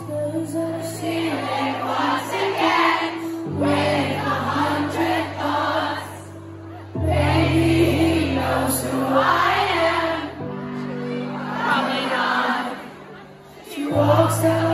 Those are stealing once again with a hundred thoughts. Knows who I am. She walks down.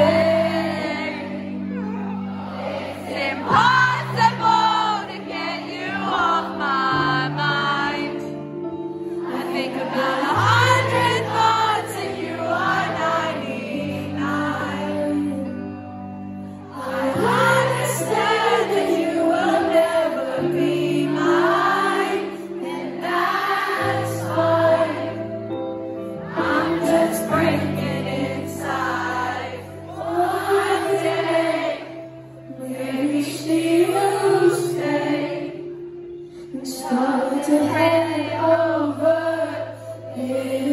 take a blow.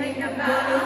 think about it.